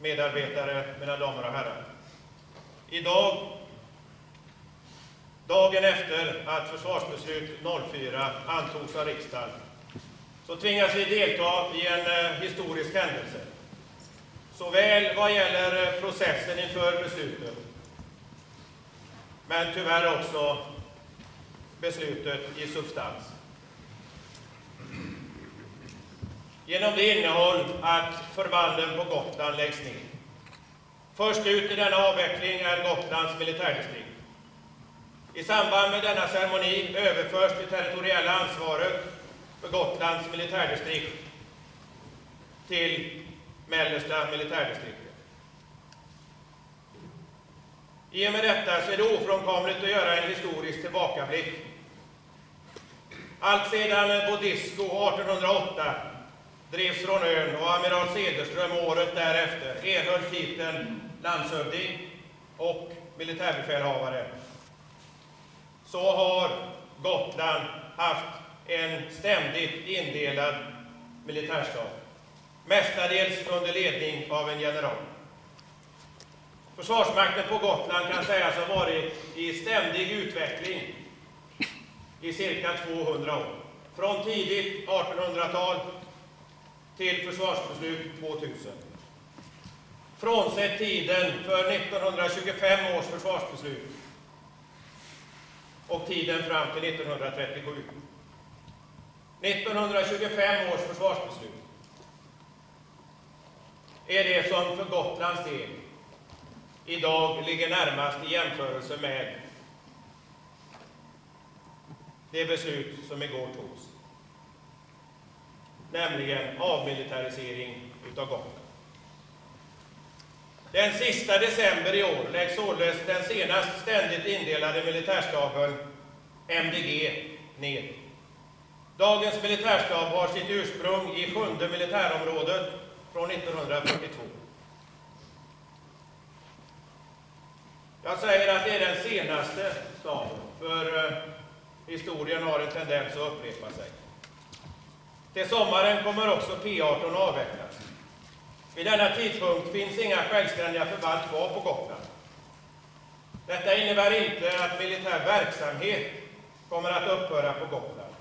Medarbetare, mina damer och herrar. Idag, dagen efter att försvarsbeslut 04 antogs av riksdagen, så tvingas vi delta i en eh, historisk händelse. Såväl vad gäller eh, processen inför beslutet, men tyvärr också beslutet i substans. Genom det innehåll att förbanden på Gotland läggs ner. Först ut i denna avveckling är Gotlands militärdistrikt. I samband med denna ceremoni överförs det territoriella ansvaret för Gotlands militärdistrikt till mellersta militärdistriktet. I och med detta så är det ofrånkomligt att göra en historisk tillbakablick. Allt sedan Bodisco 1808 drevs från ön och amiral Cederström året därefter erhöll titeln landshövding och militärbefälhavare, så har Gotland haft en ständigt indelad militärstab, mestadels under ledning av en general. Försvarsmakten på Gotland kan sägas ha varit i ständig utveckling i cirka 200 år. Från tidigt 1800-tal till försvarsbeslut 2000. Frånsett tiden för 1925 års försvarsbeslut och tiden fram till 1937. 1925 års försvarsbeslut är det som för Gotlands del idag ligger närmast i jämförelse med det beslut som igår togs. Nämligen avmilitarisering utav Gotland. Den sista december i år läggs således den senast ständigt indelade militärstaben MDG ner. Dagens militärstab har sitt ursprung i sjunde militärområdet från 1942. Jag säger att det är den senaste staben, för eh, historien har en tendens att upprepa sig. Till sommaren kommer också P18 att avvecklas. Vid denna tidpunkt finns inga självständiga förband kvar på Gotland. Detta innebär inte att militär verksamhet kommer att upphöra på Gotland.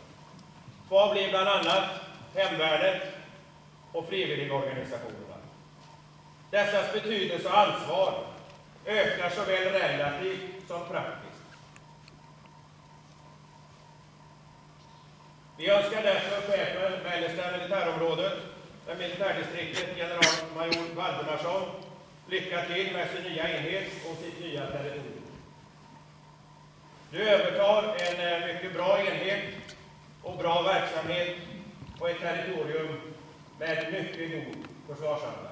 Kvar blir bland annat hemvärnet och frivilligorganisationerna. Dessas betydelse och ansvar ökar såväl relativt som praktiskt. Vi önskar därför chefen mellersta militärområdet, med militärdistriktet generalmajor Valdemarsson, lycka till med sin nya enhet och sitt nya territorium. Du övertar en eh, mycket bra enhet och bra verksamhet och ett territorium med mycket god försvarsanda.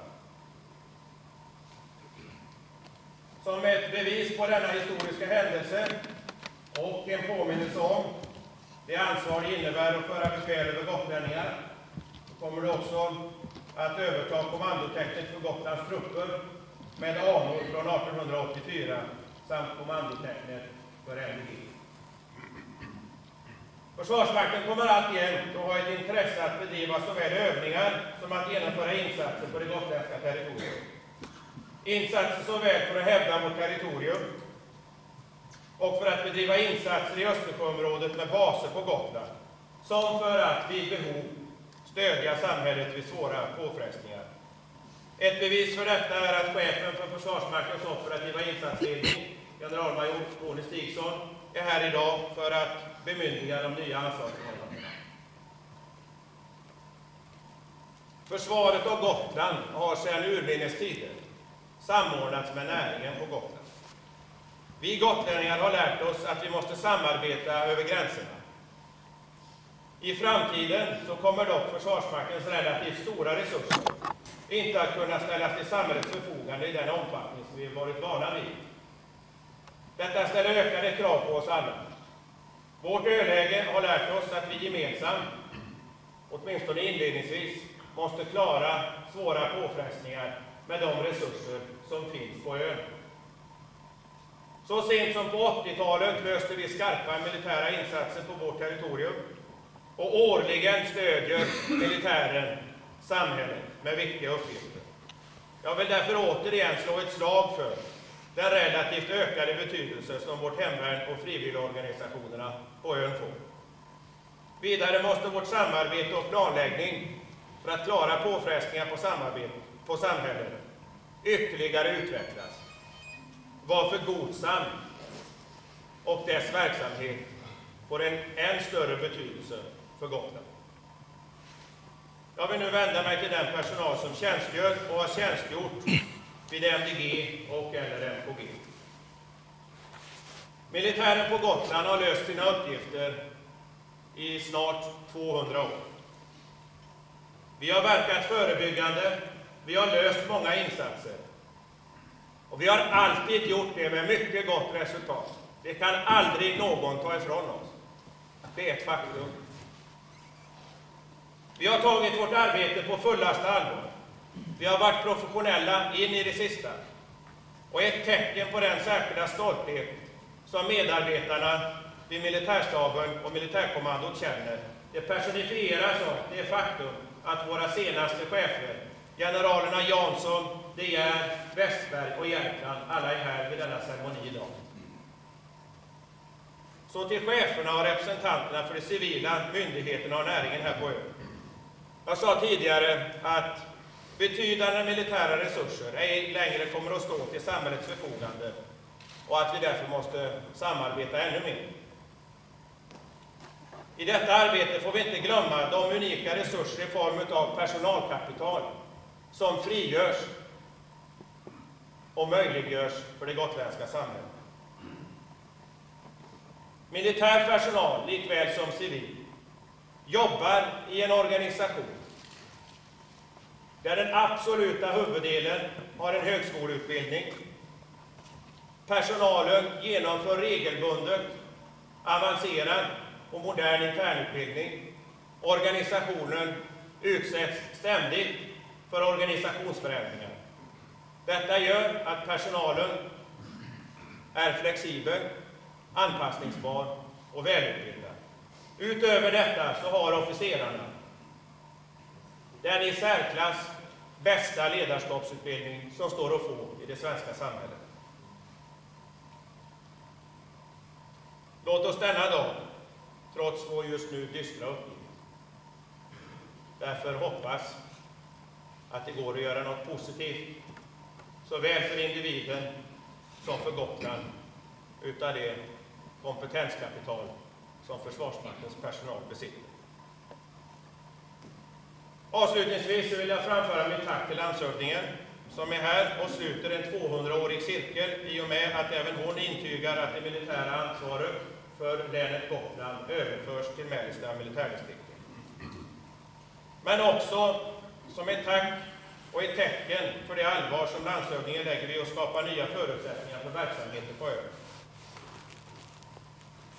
Som ett bevis på denna historiska händelse och en påminnelse om det ansvar det innebär att föra befäl över gotlänningar kommer du också att överta kommandotäcknet för Gotlands trupper med anor från 1884 samt kommandotäcknet för MDG. Försvarsmakten kommer alltjämt att ha ett intresse att bedriva såväl övningar som att genomföra insatser på det gotländska territoriet. Insatser såväl för att hävda vårt territorium och för att bedriva insatser i Östersjöområdet med baser på Gotland, som för att vid behov stödja samhället vid svåra påfrestningar. Ett bevis för detta är att chefen för Försvarsmaktens operativa insatsledning, generalmajor Tony Stigson, är här idag för att bemyndiga de nya ansvarsförhållandena. Försvaret av Gotland har sedan urminnes tider samordnats med näringen på Gotland. Vi gotlänningar har lärt oss att vi måste samarbeta över gränserna. I framtiden så kommer dock Försvarsmaktens relativt stora resurser inte att kunna ställas till samhällets förfogande i den omfattning som vi varit vana vid. Detta ställer ökade krav på oss alla. Vårt öläge har lärt oss att vi gemensamt, åtminstone inledningsvis, måste klara svåra påfrestningar med de resurser som finns på ön. Så sent som på 80-talet löste vi skarpa militära insatser på vårt territorium och årligen stödjer militären samhället med viktiga uppgifter. Jag vill därför återigen slå ett slag för den relativt ökade betydelse som vårt hemvärn och frivilligorganisationerna på ön får. Vidare måste vårt samarbete och planläggning för att klara påfrestningar på, samarbete, på samhället ytterligare utvecklas. Varför Godsam och dess verksamhet får en än större betydelse för Gotland. Jag vill nu vända mig till den personal som tjänstgör och har tjänstgjort vid MDG och eller MKG. Militären på Gotland har löst sina uppgifter i snart 200 år. Vi har verkat förebyggande, vi har löst många insatser. Och vi har alltid gjort det med mycket gott resultat. Det kan aldrig någon ta ifrån oss. Det är ett faktum. Vi har tagit vårt arbete på fullaste allvar. Vi har varit professionella in i det sista. Och ett tecken på den särskilda stolthet som medarbetarna vid militärstaben och militärkommandot känner, det personifieras av det faktum att våra senaste chefer, generalerna Jansson, de Geer, Westberg och Jerkland, alla är här vid denna ceremoni idag. Så till cheferna och representanterna för de civila myndigheterna och näringen här på ön. Jag sa tidigare att betydande militära resurser ej längre kommer att stå till samhällets förfogande och att vi därför måste samarbeta ännu mer. I detta arbete får vi inte glömma de unika resurser i form av personalkapital som frigörs och möjliggörs för det gotländska samhället. Militär personal, likväl som civil, jobbar i en organisation där den absoluta huvuddelen har en högskoleutbildning. Personalen genomför regelbundet avancerad och modern internutbildning. Organisationen utsätts ständigt för organisationsförändringar. Detta gör att personalen är flexibel, anpassningsbar och välutbildad. Utöver detta så har officerarna den i särklass bästa ledarskapsutbildning som står att få i det svenska samhället. Låt oss denna dag, trots vår just nu dystra uppgift, därför hoppas att det går att göra något positivt, såväl för individen som för Gotland, utav det kompetenskapital som Försvarsmaktens personal besitter. Avslutningsvis vill jag framföra mitt tack till landshövdingen som är här och sluter en 200-årig cirkel i och med att även hon intygar att det militära ansvaret för länet Gotland överförs till Mellersta militärdistriktet. Men också som ett tack och ett tecken för det allvar som landshövdingen lägger i att skapa nya förutsättningar för verksamheten på ön.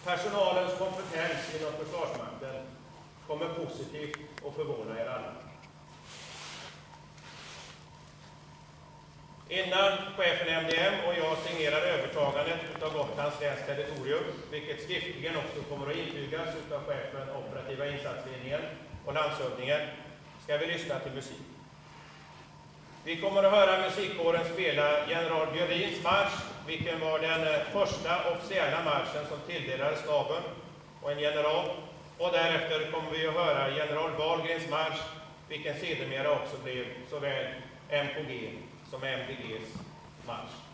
Personalens kompetens inom Försvarsmakten kommer positivt att förvåna er alla. Innan chefen MDM och jag signerar övertagandet av Gotlands läns territorium, vilket skriftligen också kommer att intygas av chefen operativa insatsledningen och landshövdingen, ska vi lyssna till musik. Vi kommer att höra musikkåren spela general Björins marsch, vilken var den eh, första officiella marschen som tilldelades staben och en general. Och därefter kommer vi att höra general Wahlgrens marsch, vilken sedermera också blev såväl MKG som MDGs marsch.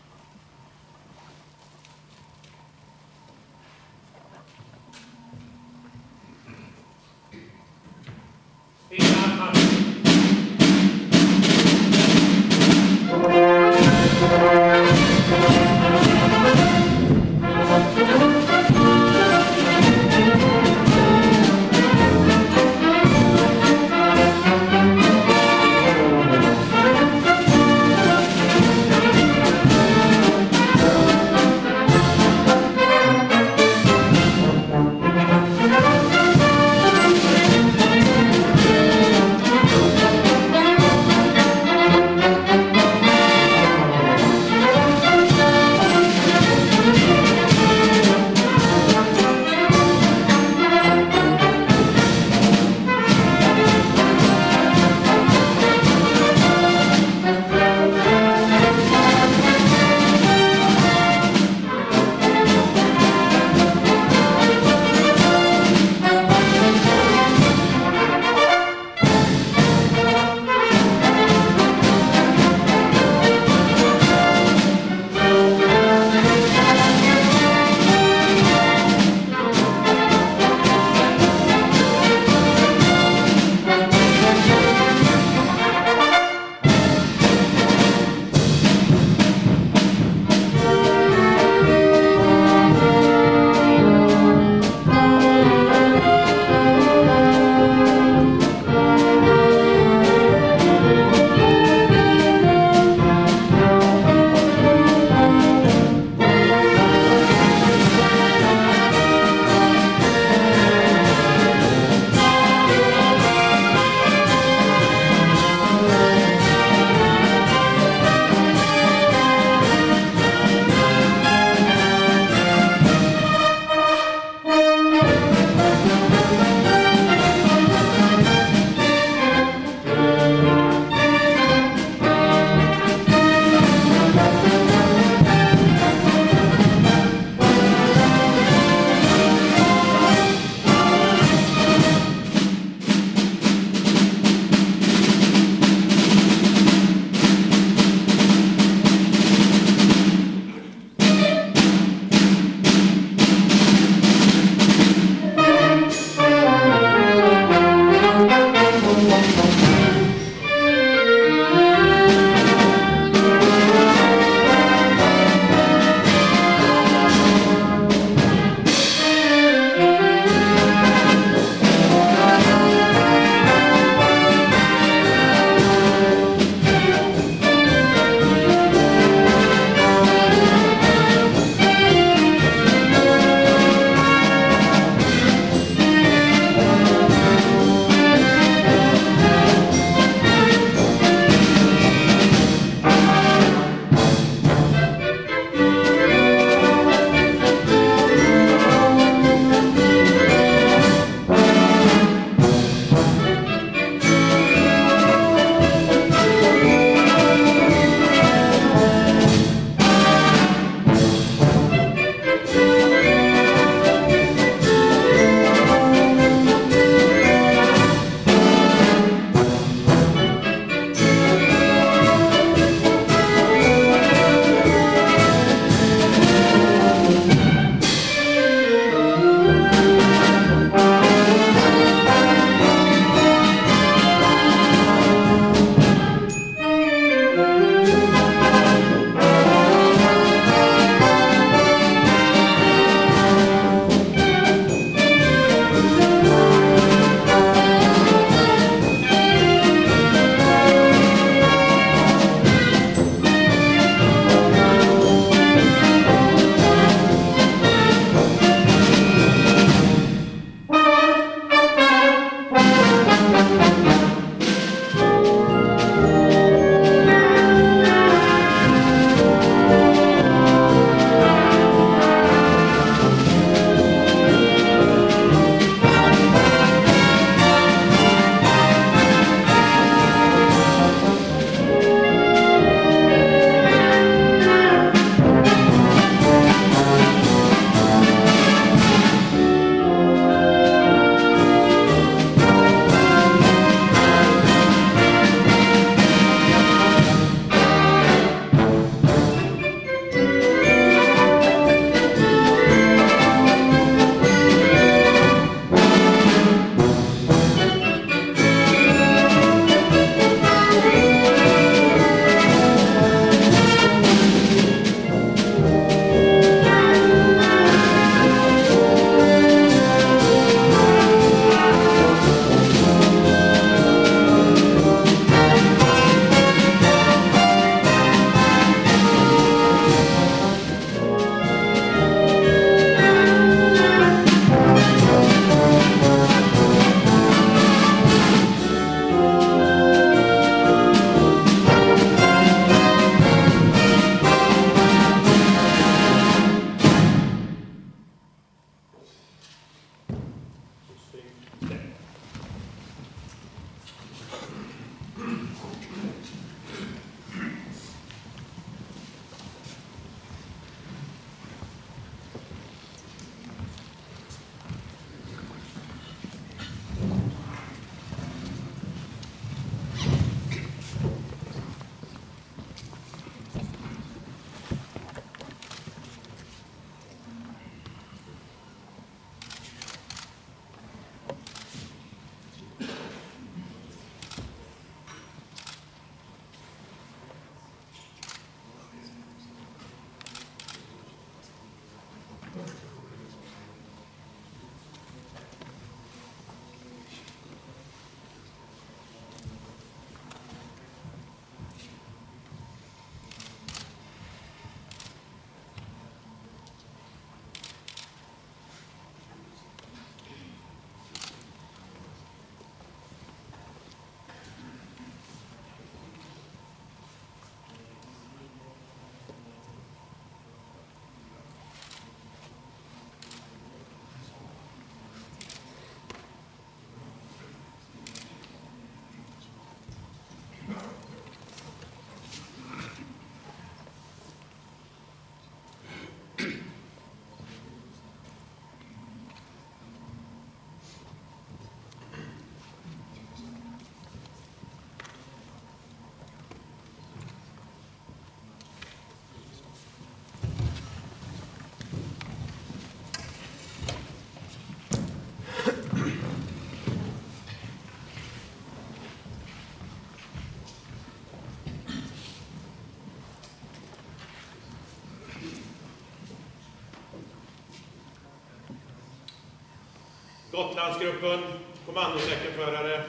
Gotlandsgruppen, kommandosekreterare.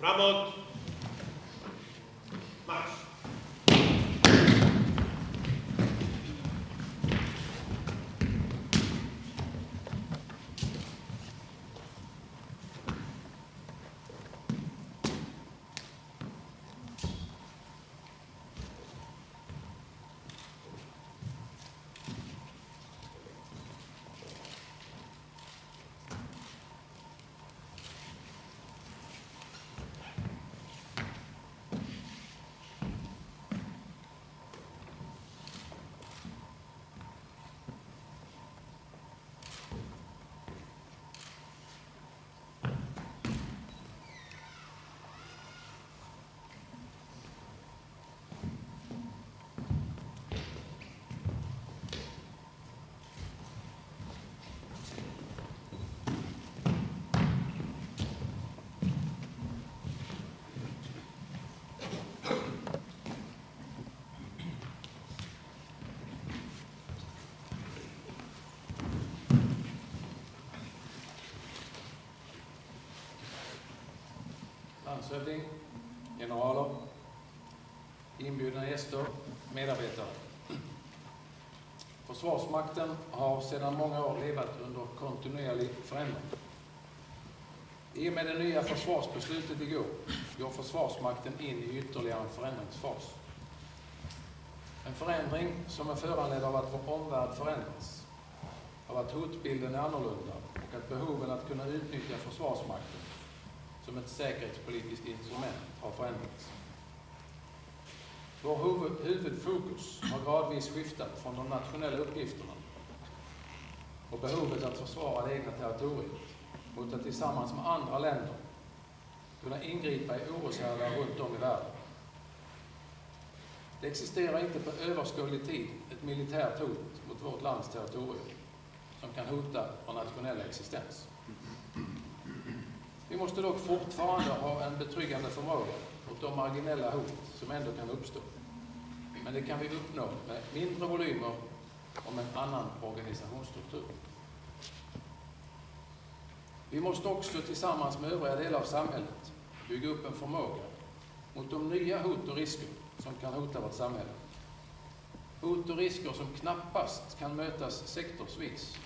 Framåt. Marsch landshövding, generaler, inbjudna gäster, medarbetare. Försvarsmakten har sedan många år levat under kontinuerlig förändring. I och med det nya försvarsbeslutet igår går Försvarsmakten in i ytterligare en förändringsfas. En förändring som är föranledd av att vår omvärld förändras, av att hotbilden är annorlunda och att behoven att kunna utnyttja Försvarsmakten som ett säkerhetspolitiskt instrument har förändrats. Vår huvud, huvudfokus har gradvis skiftat från de nationella uppgifterna och behovet att försvara det egna territoriet mot att tillsammans med andra länder kunna ingripa i oroshärdar runt om i världen. Det existerar inte på överskådlig tid ett militärt hot mot vårt lands territorium som kan hota vår nationella existens. Vi måste dock fortfarande ha en betryggande förmåga mot de marginella hot som ändå kan uppstå. Men det kan vi uppnå med mindre volymer och med en annan organisationsstruktur. Vi måste också tillsammans med övriga delar av samhället bygga upp en förmåga mot de nya hot och risker som kan hota vårt samhälle. Hot och risker som knappast kan mötas sektorsvis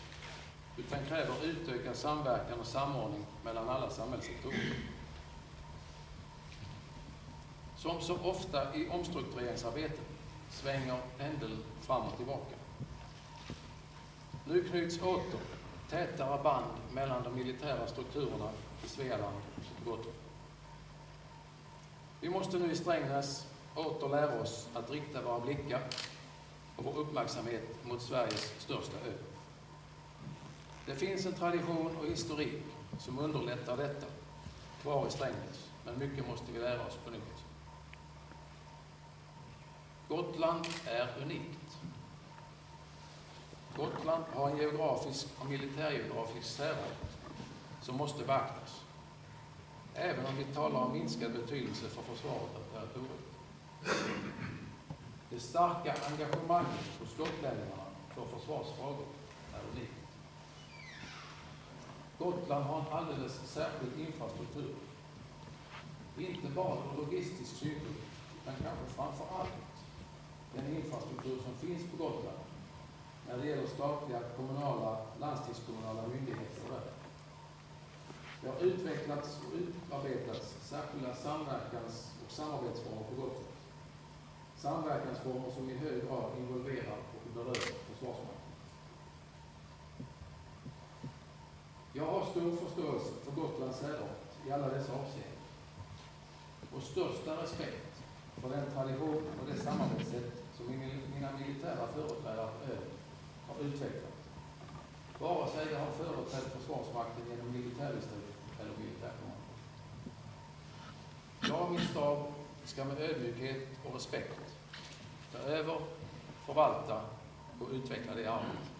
utan kräver utökad samverkan och samordning mellan alla samhällssektorer. Som så ofta i omstruktureringsarbetet svänger pendeln fram och tillbaka. Nu knyts åter tätare band mellan de militära strukturerna i Svealand och Gotland. Vi måste nu i Strängnäs åter lära oss att rikta våra blickar och vår uppmärksamhet mot Sveriges största ö. Det finns en tradition och historik som underlättar detta kvar i Strängnäs, men mycket måste vi lära oss på nytt. Gotland är unikt. Gotland har en geografisk och militärgeografisk särart som måste beaktas, även om vi talar om minskad betydelse för försvaret av territoriet. Det starka engagemanget hos gotlänningarna för försvarsfrågor är unikt. Gotland har en alldeles särskild infrastruktur. Inte bara ur logistisk synpunkt, utan kanske framför allt den infrastruktur som finns på Gotland när det gäller statliga, kommunala, landstingskommunala myndigheter och. Det har utvecklats och utarbetats särskilda samverkans och samarbetsformer på Gotland. Samverkansformer som i hög grad involverar och berör Försvarsmakten. Jag har stor förståelse för Gotlands särart i alla dessa avseenden och största respekt för den tradition och det samarbetssätt som mina militära företrädare på ön har utvecklat. Vare sig jag har företrätt Försvarsmakten genom militärdistrikt eller militärkommando. Jag och min stab ska med ödmjukhet och respekt ta över, förvalta och utveckla det arbetet.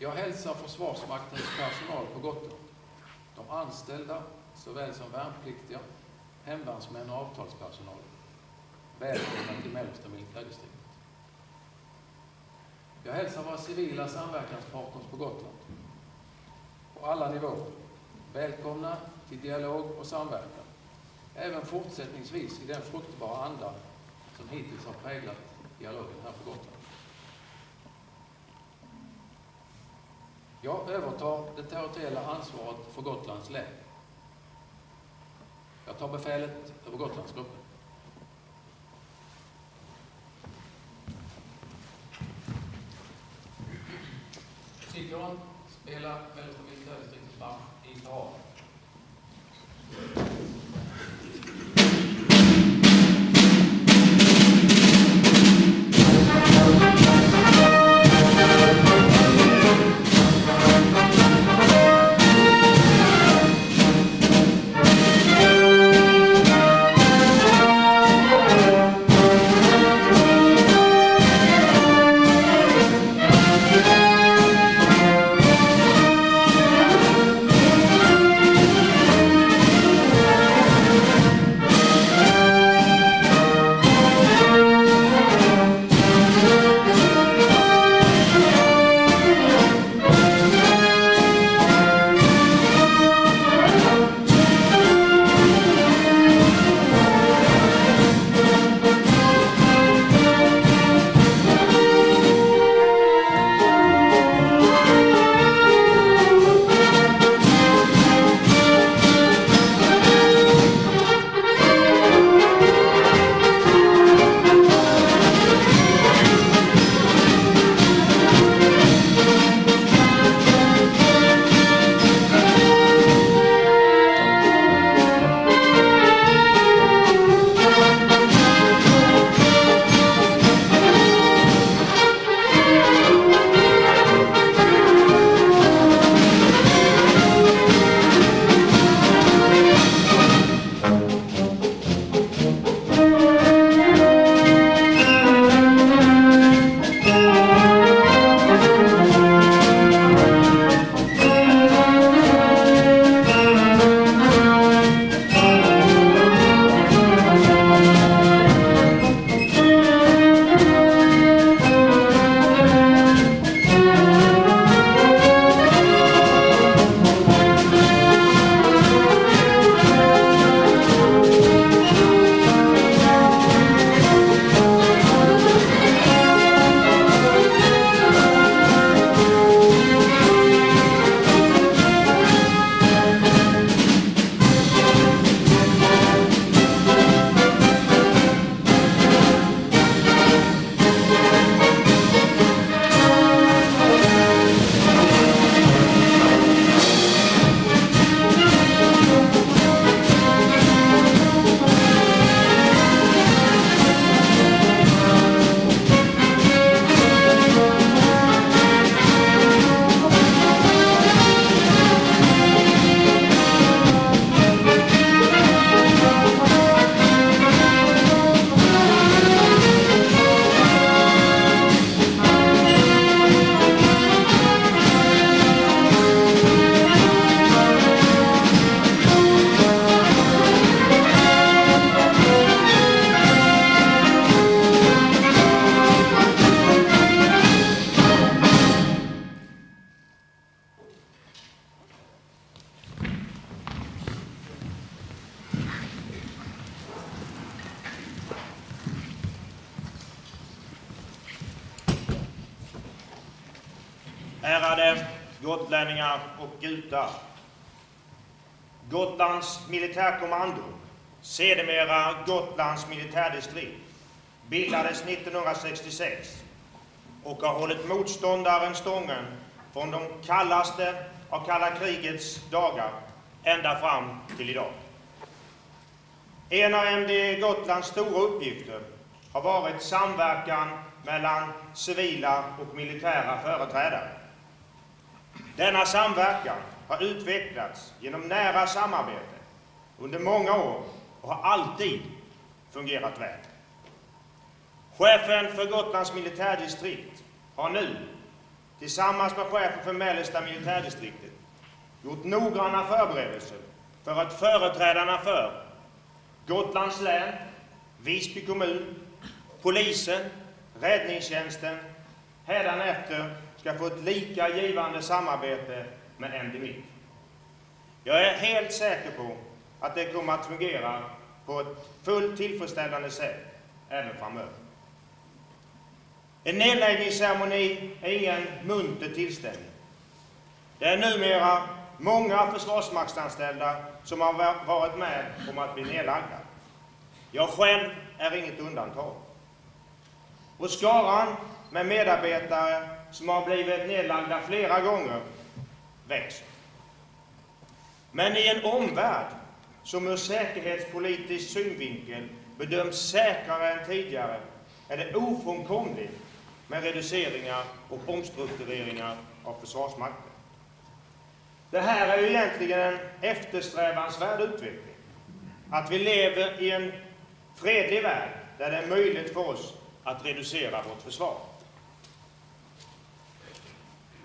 Jag hälsar Försvarsmaktens personal på Gotland, de anställda såväl som värnpliktiga, hemvärnsmän och avtalspersonal. Välkomna till mellersta militärdistriktet. Jag hälsar våra civila samverkanspartners på Gotland, på alla nivåer, välkomna till dialog och samverkan, även fortsättningsvis i den fruktbara anda som hittills har präglat dialogen här på Gotland. Jag övertar det territoriella ansvaret för Gotlands län. Jag tar befälet över Gotlandsgruppen. Sigurd spelar Mellersta militärdistriktets marsch i parad. Ärade gotlänningar och gutar. Gotlands militärkommando, sedermera Gotlands militärdistrikt, bildades 1966 och har hållit motståndaren stången från de kallaste av kalla krigets dagar ända fram till idag. En av MD Gotlands stora uppgifter har varit samverkan mellan civila och militära företrädare. Denna samverkan har utvecklats genom nära samarbete under många år och har alltid fungerat väl. Chefen för Gotlands militärdistrikt har nu, tillsammans med chefen för mellersta militärdistriktet, gjort noggranna förberedelser för att företrädarna för Gotlands län, Visby kommun, polisen, räddningstjänsten, hädanefter ska få ett lika givande samarbete med MD Mitt. Jag är helt säker på att det kommer att fungera på ett fullt tillfredsställande sätt även framöver. En nedläggningsceremoni är ingen munter tillställning. Det är numera många försvarsmaktsanställda som har varit med om att bli nedlagda. Jag själv är inget undantag. Och skaran med medarbetare som har blivit nedlagda flera gånger växer. Men i en omvärld som ur säkerhetspolitisk synvinkel bedöms säkrare än tidigare är det ofrånkomligt med reduceringar och omstruktureringar av Försvarsmakten. Det här är ju egentligen en eftersträvansvärd utveckling. Att vi lever i en fredlig värld där det är möjligt för oss att reducera vårt försvar.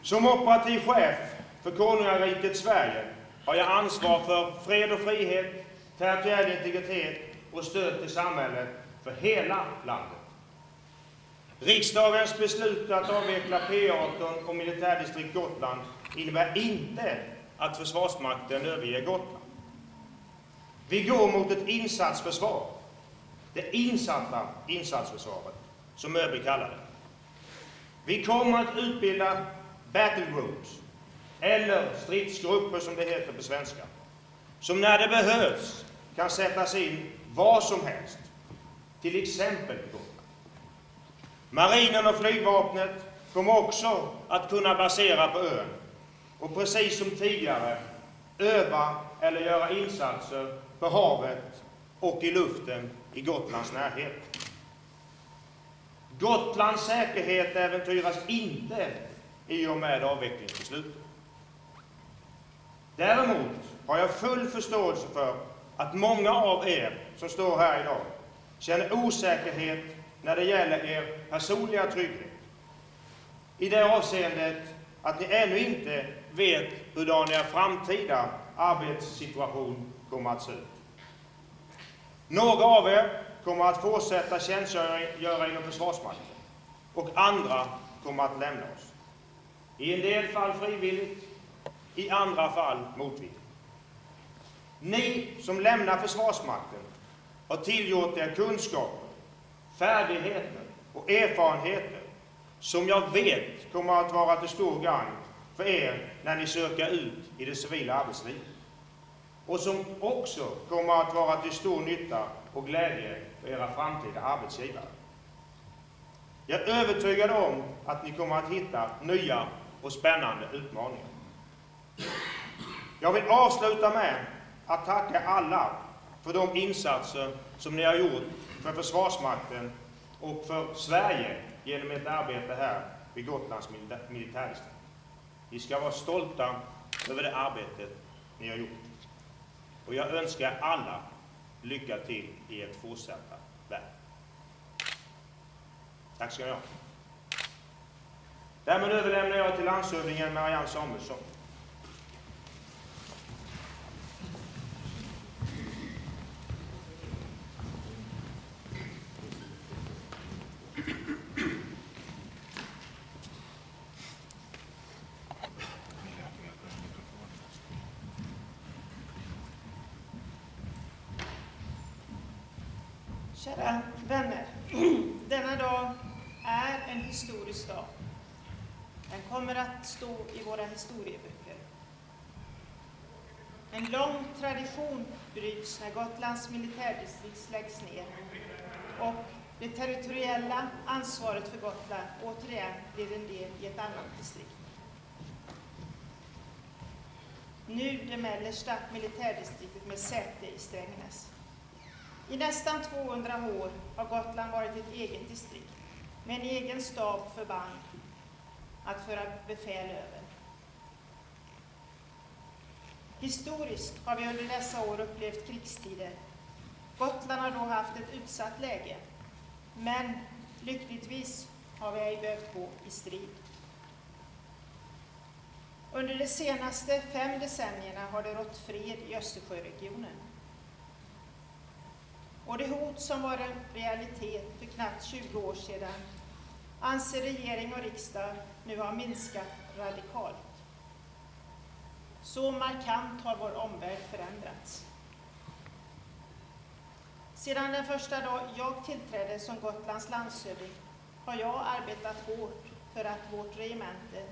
Som operativ chef för konungariket Sverige har jag ansvar för fred och frihet, territoriell integritet och stöd till samhället för hela landet. Riksdagens beslut att avveckla P18 och militärdistrikt Gotland innebär inte att Försvarsmakten överger Gotland. Vi går mot ett insatsförsvar. Det insatta insatsförsvaret, som ÖB kallar det. Vi kommer att utbilda battle groups, eller stridsgrupper som det heter på svenska, som när det behövs kan sättas in var som helst, till exempel på Gotland. Marinen och flygvapnet kommer också att kunna basera på ön och precis som tidigare öva eller göra insatser på havet och i luften i Gotlands närhet. Gotlands säkerhet äventyras inte i och med avvecklingsbeslutet. Däremot har jag full förståelse för att många av er som står här idag känner osäkerhet när det gäller er personliga trygghet. I det avseendet att ni ännu inte vet hurdan er framtida arbetssituation kommer att se ut. Några av er kommer att fortsätta tjänstgöra inom Försvarsmakten och andra kommer att lämna oss. I en del fall frivilligt, i andra fall motvilligt. Ni som lämnar Försvarsmakten har tillgjort er kunskaper, färdigheter och erfarenheter som jag vet kommer att vara till stor gagn för er när ni söker ut i det civila arbetslivet. Och som också kommer att vara till stor nytta och glädje för era framtida arbetsgivare. Jag är övertygad om att ni kommer att hitta nya och spännande utmaningar. Jag vill avsluta med att tacka alla för de insatser som ni har gjort för Försvarsmakten och för Sverige genom ert arbete här vid Gotlands militärdistrikt. Ni ska vara stolta över det arbetet ni har gjort. Och jag önskar alla lycka till i ert fortsatta värv. Tack ska ni ha. Därmed överlämnar jag till landshövdingen Marianne Samuelsson. Kära vänner. Denna dag är en historisk dag. Den kommer att stå i våra historieböcker. En lång tradition bryts när Gotlands militärdistrikt läggs ner och det territoriella ansvaret för Gotland återigen blir en del i ett annat distrikt. Nu det mellersta militärdistriktet med säte i Strängnäs. I nästan 200 år har Gotland varit ett eget distrikt med en egen stab förband att föra befäl över. Historiskt har vi under dessa år upplevt krigstider. Gotland har då haft ett utsatt läge, men lyckligtvis har vi ej behövt gå i strid. Under de senaste fem decennierna har det rått fred i Östersjöregionen. Och det hot som var en realitet för knappt 20 år sedan anser regering och riksdag nu har minskat radikalt. Så markant har vår omvärld förändrats. Sedan den första dag jag tillträdde som Gotlands landshövding har jag arbetat hårt för att vårt regemente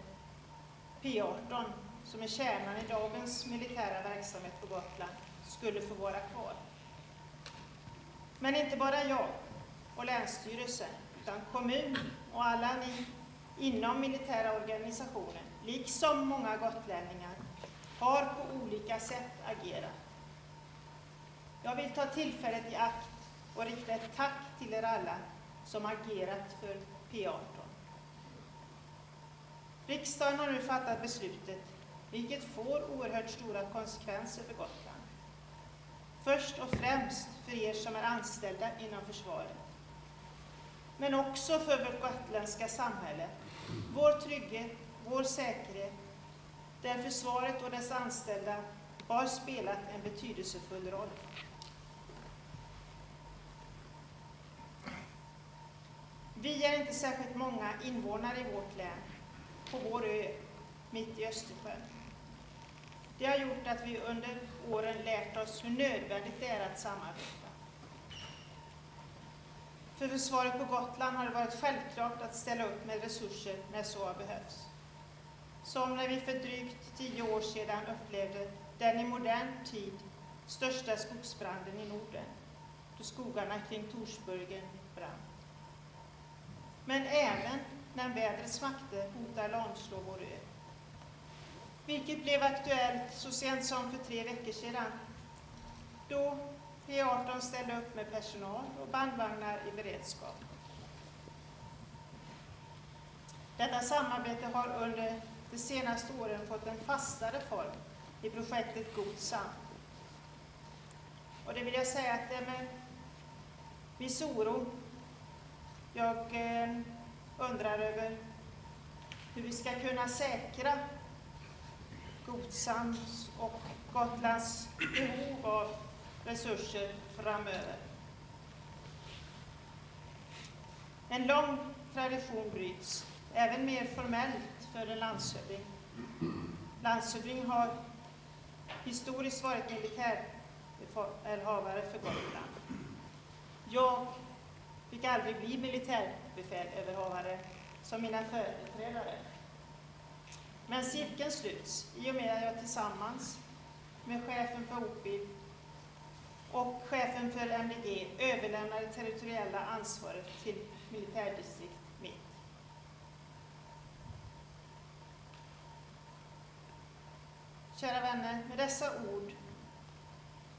P18, som är kärnan i dagens militära verksamhet på Gotland, skulle få vara kvar. Men inte bara jag och Länsstyrelsen, utan kommun och alla ni inom militära organisationer, liksom många gotlänningar, har på olika sätt agerat. Jag vill ta tillfället i akt och rikta ett tack till er alla som agerat för P18. Riksdagen har nu fattat beslutet, vilket får oerhört stora konsekvenser för Gotland. Först och främst för er som är anställda inom försvaret. Men också för vårt gotländska samhälle, vår trygghet, vår säkerhet, där försvaret och dess anställda har spelat en betydelsefull roll. Vi är inte särskilt många invånare i vårt län, på vår ö, mitt i Östersjön. Det har gjort att vi under åren lärt oss hur nödvändigt det är att samarbeta. För försvaret på Gotland har det varit självklart att ställa upp med resurser när så har behövts. Som när vi för drygt tio år sedan upplevde den i modern tid största skogsbranden i Norden, då skogarna kring Torsburgen brann. Men även när vädrets makter hotar lamslå vår ö. Vilket blev aktuellt så sent som för tre veckor sedan, då P18 ställde upp med personal och bandvagnar i beredskap. Detta samarbete har under de senaste åren fått en fastare form i projektet God Och det vill jag säga att det är med viss oro jag eh, undrar över hur vi ska kunna säkra Godsams och Gotlands behov av resurser framöver. En lång tradition bryts, även mer formellt för en landshövding. Landshövding har historiskt varit militärbefälhavare för Gotland. Jag fick aldrig bli militärbefälhavare som mina företrädare. Men cirkeln sluts i och med att jag tillsammans med chefen för OPIL och chefen för MDG överlämnar det territoriella ansvaret till militärdistrikt mitt. Kära vänner, med dessa ord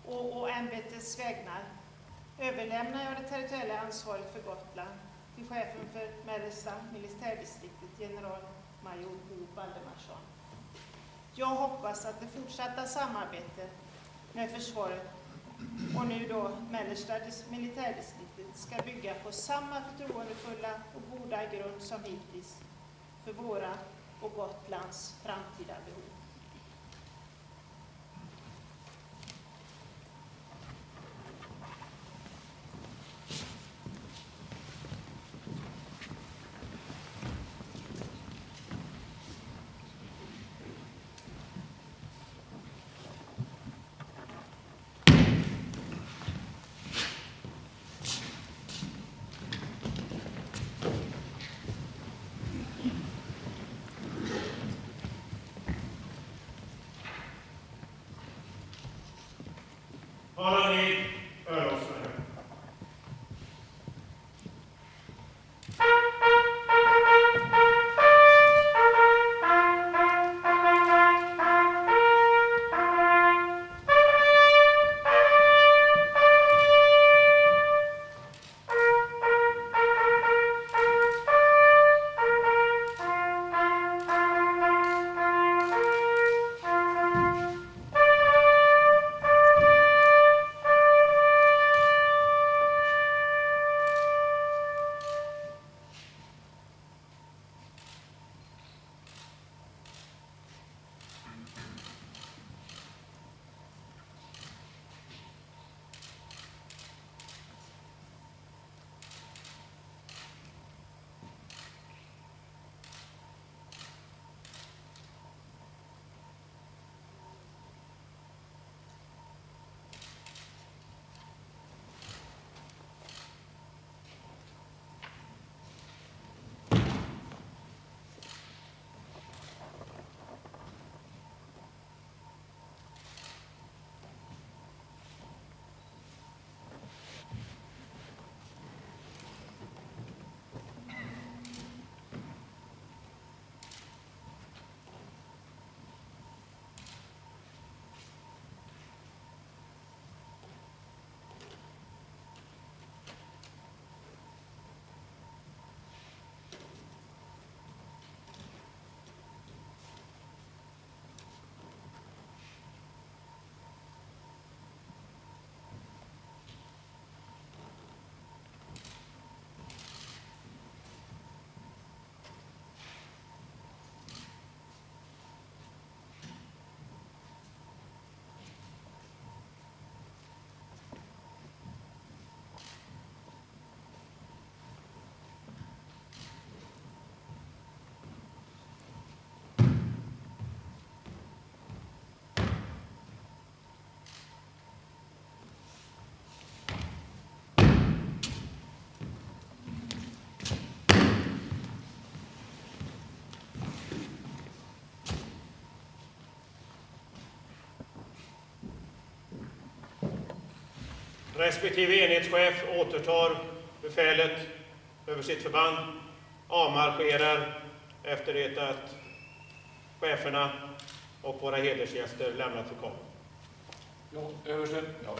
och, och ämbetets vägnar överlämnar jag det territoriella ansvaret för Gotland till chefen för mellersta militärdistriktet, generalmajor Bo Valdemarsson. Jag hoppas att det fortsatta samarbetet med försvaret och nu då mellersta militärdistriktet ska bygga på samma förtroendefulla och goda grund som hittills för våra och Gotlands framtida behov. Respektive enhetschef återtar befälet över sitt förband, avmarscherar efter det att cheferna och våra hedersgäster lämnat lokalen. Ja, överste. Ja.